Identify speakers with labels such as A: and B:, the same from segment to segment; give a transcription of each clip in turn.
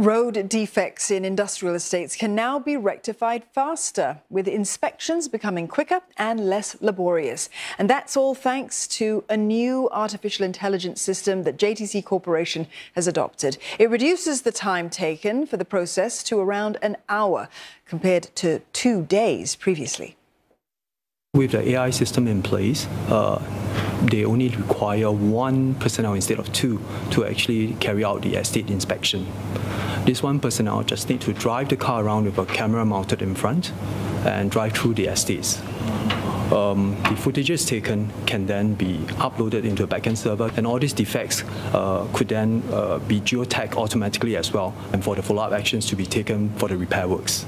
A: Road defects in industrial estates can now be rectified faster, with inspections becoming quicker and less laborious. And that's all thanks to a new artificial intelligence system that JTC Corporation has adopted. It reduces the time taken for the process to around an hour, compared to two days previously.
B: With the AI system in place, uh, they only require one personnel instead of two to actually carry out the estate inspection. This one personnel just need to drive the car around with a camera mounted in front and drive through the estates. Um, the footages taken can then be uploaded into a backend server, and all these defects uh, could then uh, be geotagged automatically as well, and for the follow-up actions to be taken for the repair works.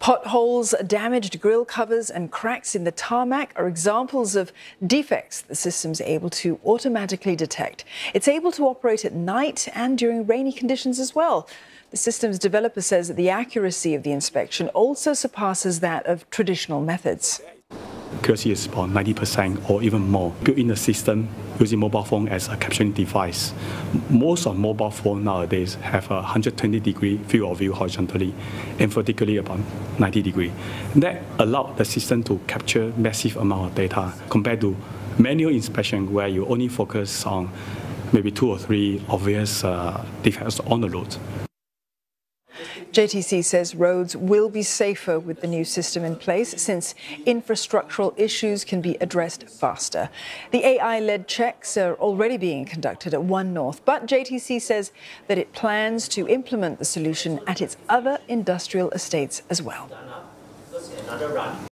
A: Potholes, damaged grille covers, and cracks in the tarmac are examples of defects the system's able to automatically detect. It's able to operate at night and during rainy conditions as well. The system's developer says that the accuracy of the inspection also surpasses that of traditional methods
C: accuracy is about 90% or even more. Built in the system using mobile phone as a capturing device. Most of mobile phone nowadays have a 120 degree field of view horizontally and vertically about 90 degree. That allowed the system to capture massive amount of data compared to manual inspection where you only focus on maybe two or three obvious uh, defects on the road.
A: JTC says roads will be safer with the new system in place since infrastructural issues can be addressed faster. The AI-led checks are already being conducted at One North, but JTC says that it plans to implement the solution at its other industrial estates as well.